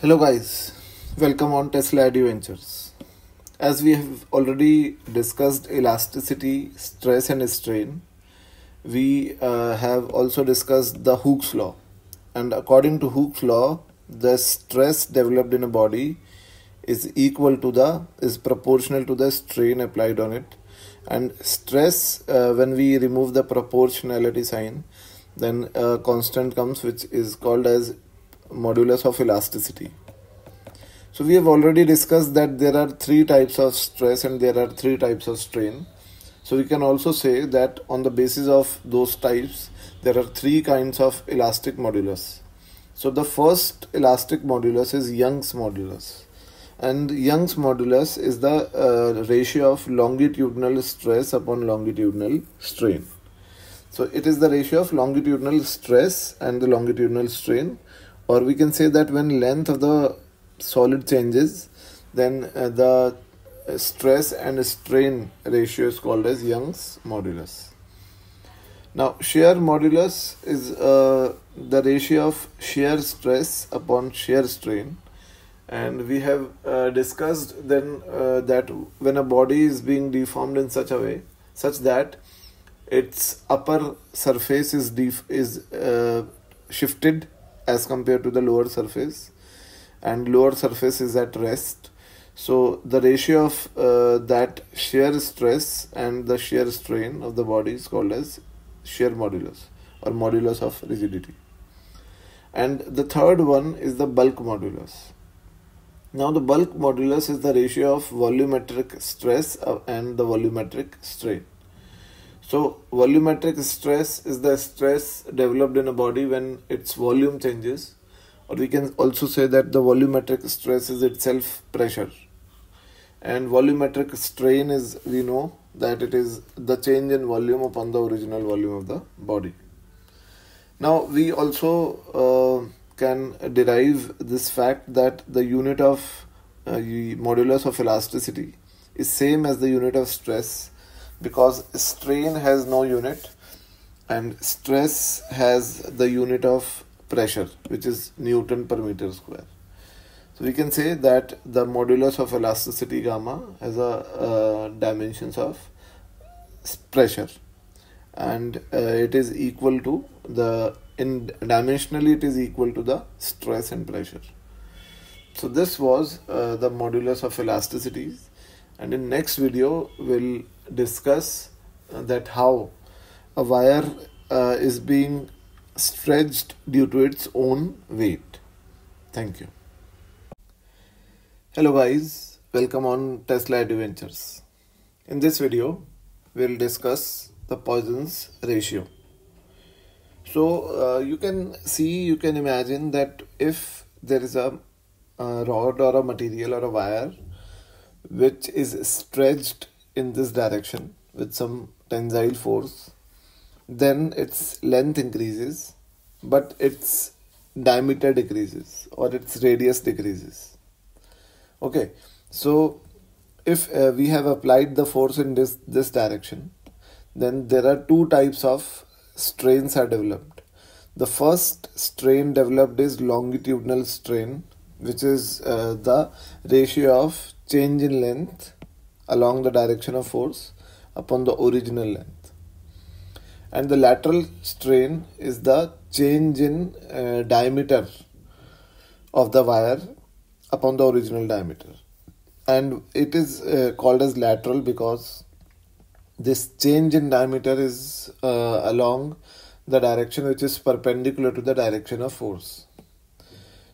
Hello guys, welcome on Tesla Eduventures. As we have already discussed elasticity, stress and strain, we uh, have also discussed the Hooke's law. And according to Hooke's law, the stress developed in a body is equal to the is proportional to the strain applied on it and stress uh, when we remove the proportionality sign then a constant comes which is called as modulus of elasticity. So we have already discussed that there are three types of stress and there are three types of strain. So we can also say that on the basis of those types, there are three kinds of elastic modulus. So the first elastic modulus is Young's modulus. And Young's modulus is the uh, ratio of longitudinal stress upon longitudinal strain. So it is the ratio of longitudinal stress and the longitudinal strain or we can say that when length of the solid changes then uh, the stress and strain ratio is called as Young's modulus. Now shear modulus is uh, the ratio of shear stress upon shear strain and we have uh, discussed then uh, that when a body is being deformed in such a way such that its upper surface is def- is uh, shifted as compared to the lower surface. And lower surface is at rest. So the ratio of uh, that shear stress and the shear strain of the body is called as shear modulus or modulus of rigidity. And the third one is the bulk modulus. Now the bulk modulus is the ratio of volumetric stress uh, and the volumetric strain so volumetric stress is the stress developed in a body when its volume changes or we can also say that the volumetric stress is itself pressure and volumetric strain is we know that it is the change in volume upon the original volume of the body. Now we also uh, can derive this fact that the unit of uh, modulus of elasticity is same as the unit of stress because strain has no unit and stress has the unit of pressure which is newton per meter square. So we can say that the modulus of elasticity gamma has a uh, dimensions of pressure. And uh, it is equal to the in dimensionally it is equal to the stress and pressure. So this was uh, the modulus of elasticities. And in next video we'll discuss uh, that how a wire uh, is being stretched due to its own weight. Thank you. Hello guys, welcome on Tesla Eduventures. In this video, we'll discuss the Poisson's ratio. So uh, you can see, you can imagine that if there is a, a rod or a material or a wire which is stretched in this direction with some tensile force. Then its length increases but its diameter decreases or its radius decreases. Okay so if uh, we have applied the force in this this direction then there are two types of strains are developed. The first strain developed is longitudinal strain which is uh, the ratio of change in length along the direction of force upon the original length. And the lateral strain is the change in uh, diameter of the wire upon the original diameter. And it is uh, called as lateral because this change in diameter is uh, along the direction which is perpendicular to the direction of force.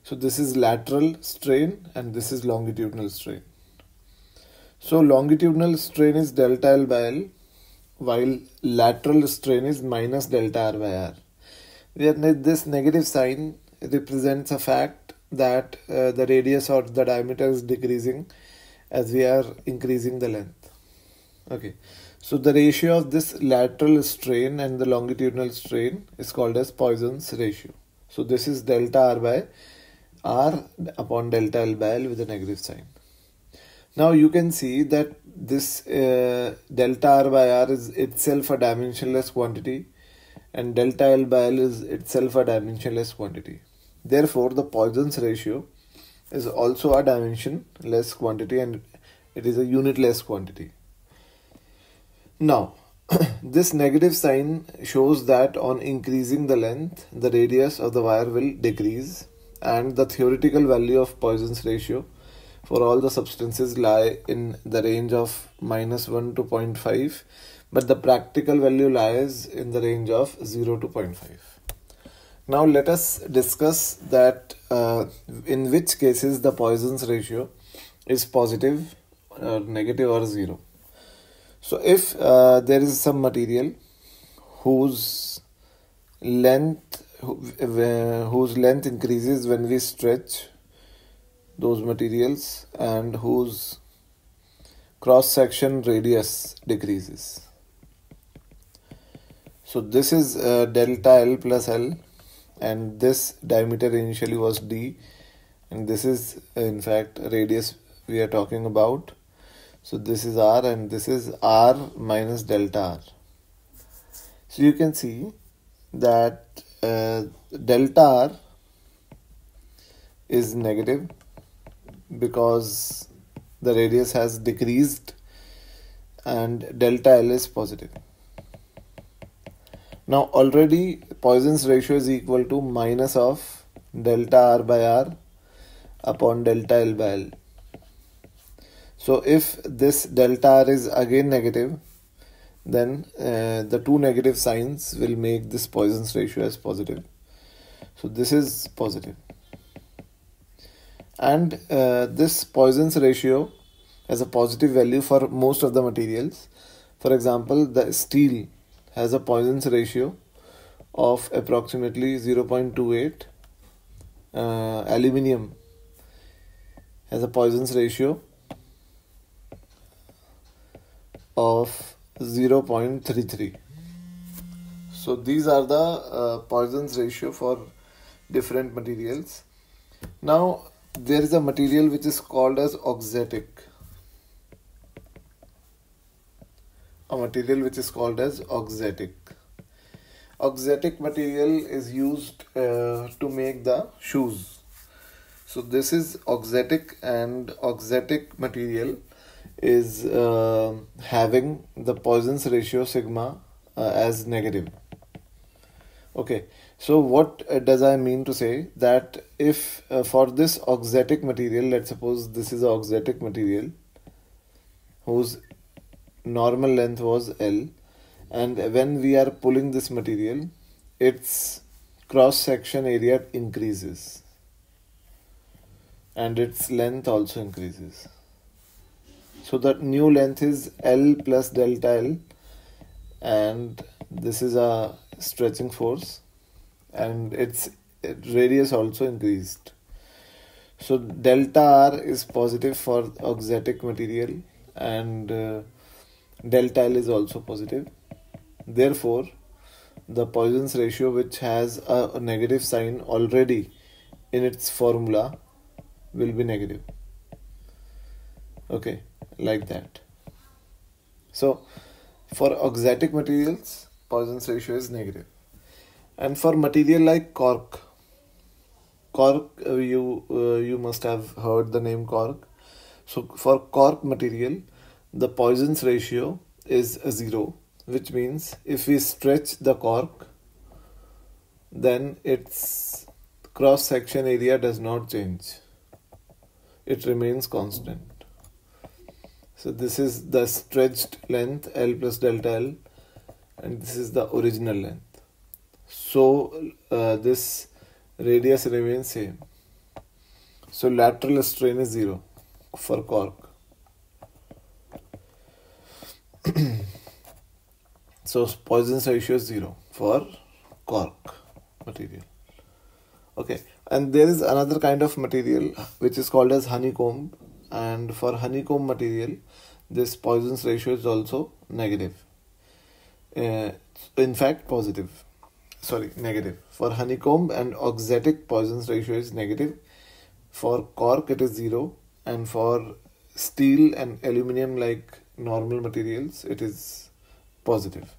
So this is lateral strain and this is longitudinal strain so longitudinal strain is delta L by L while lateral strain is minus delta R by R. Where this negative sign represents a fact that uh, the radius or the diameter is decreasing as we are increasing the length. Okay, so the ratio of this lateral strain and the longitudinal strain is called as Poisson's ratio. So this is delta R by R upon delta L by L with a negative sign. Now you can see that this uh, delta R by R is itself a dimensionless quantity and delta L by L is itself a dimensionless quantity. Therefore, the Poisson's ratio is also a dimensionless quantity and it is a unitless quantity. Now, this negative sign shows that on increasing the length, the radius of the wire will decrease and the theoretical value of Poisson's ratio for all the substances lie in the range of minus 1 to 0.5 but the practical value lies in the range of 0 to 0.5. Now let us discuss that uh, in which cases the Poisson's ratio is positive or negative or 0. So if uh, there is some material whose length whose length increases when we stretch those materials and whose cross section radius decreases. So this is uh, delta L plus L and this diameter initially was D and this is in fact radius we are talking about so this is R and this is R minus delta R. So you can see that uh, delta R is negative because the radius has decreased and delta L is positive. Now already Poisson's ratio is equal to minus of delta R by R upon delta L by L. So if this delta r is again negative, then uh, the two negative signs will make this Poisson's ratio as positive. So this is positive. And uh, this Poisson's ratio has a positive value for most of the materials. For example, the steel has a Poisson's ratio of approximately 0.28. Uh, aluminium has a Poisson's ratio of 0.33 so these are the uh, Poisson's ratio for different materials now there is a material which is called as auxetic a material which is called as auxetic auxetic material is used uh, to make the shoes. So this is auxetic and auxetic material is uh, having the Poisson's ratio sigma uh, as negative. Okay, so what uh, does I mean to say that if uh, for this auxetic material, let's suppose this is auxetic material whose normal length was L, and when we are pulling this material, its cross section area increases and its length also increases. So the new length is L plus delta L and this is a stretching force and its radius also increased. So delta R is positive for auxetic material and uh, delta L is also positive. Therefore, the Poisson's ratio which has a negative sign already in its formula will be negative. Okay like that. So for auxetic materials, Poisson's ratio is negative. And for material like cork, cork uh, you uh, you must have heard the name cork. So for cork material, the Poisson's ratio is zero, which means if we stretch the cork, then its cross section area does not change. It remains constant. So this is the stretched length L plus delta L and this is the original length. So uh, this radius remains same. So lateral strain is 0 for cork. so Poisson's ratio is 0 for cork material. Okay, and there is another kind of material which is called as honeycomb and for honeycomb material this Poisson's ratio is also negative uh, in fact positive sorry negative. For honeycomb and auxetic Poisson's ratio is negative. For cork it is zero. And for steel and aluminum like normal materials it is positive.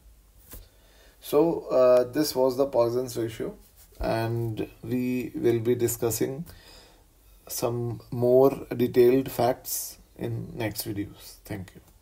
So uh, this was the Poisson's ratio. And we will be discussing some more detailed facts in next videos. Thank you.